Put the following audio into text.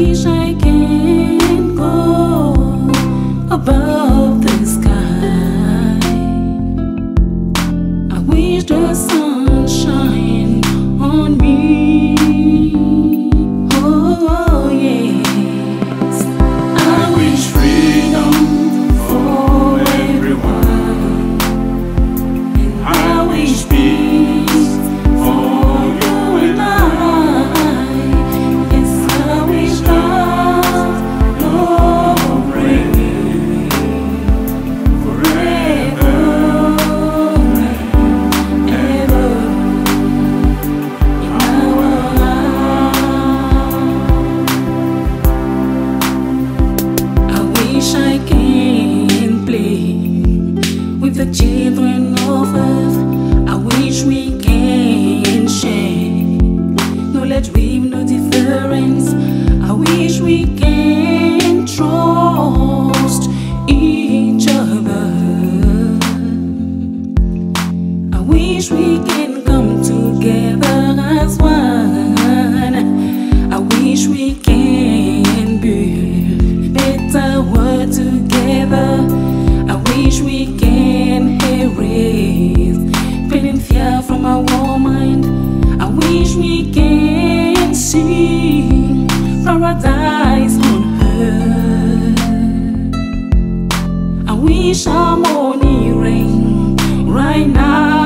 wish I can go above wish I can play with the children of earth. I wish we can share knowledge with no difference. I wish we can together. I wish we can erase pain and fear from our mind. I wish we can see paradise on earth. I wish harmony reign right now.